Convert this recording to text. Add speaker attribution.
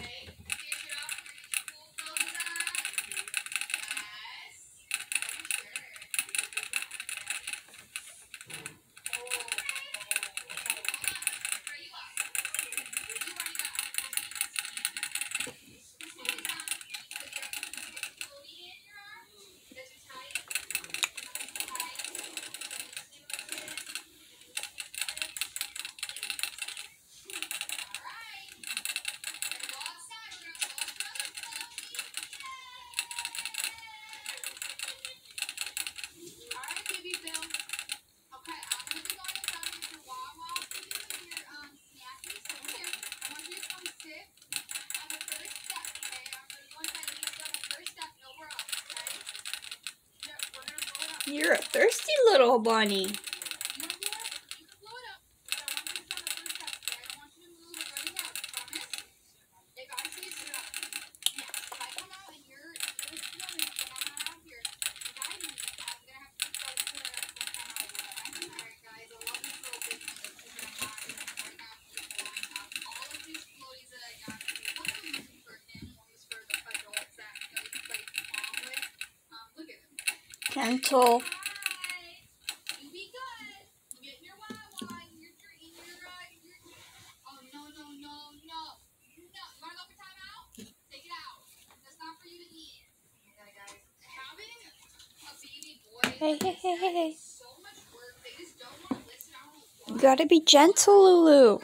Speaker 1: Right. You're a thirsty little bunny. Gentle. Hey, hey, hey, hey, hey. You gotta be gentle, Lulu.